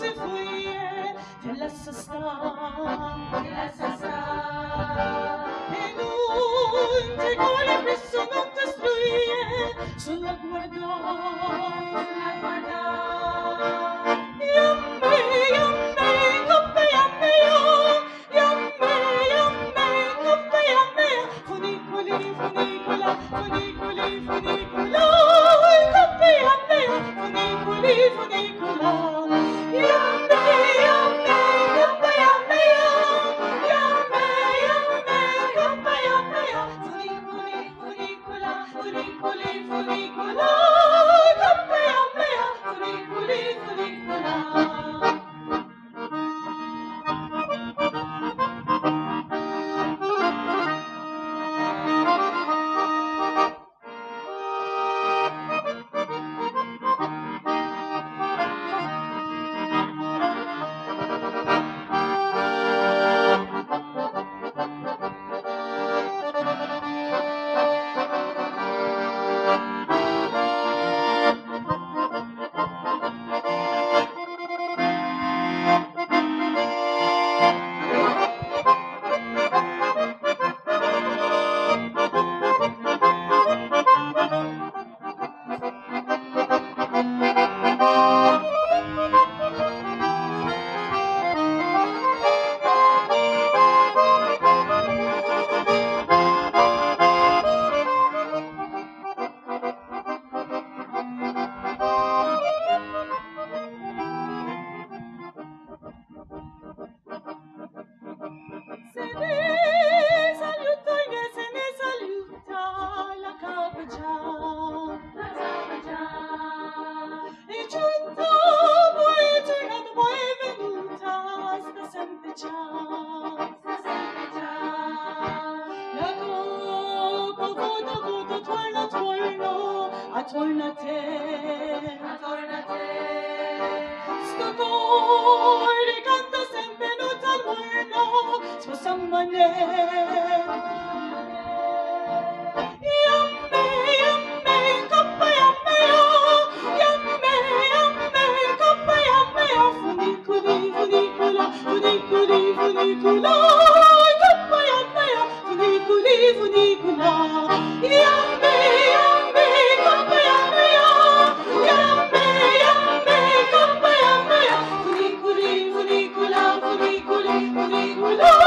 se fue de la sazón, de la sazón. En un llegó la prisión, no destruye, solo solo. Atornate, atornate, scotori canta sempre notte al morno, sposamane, Oh, no.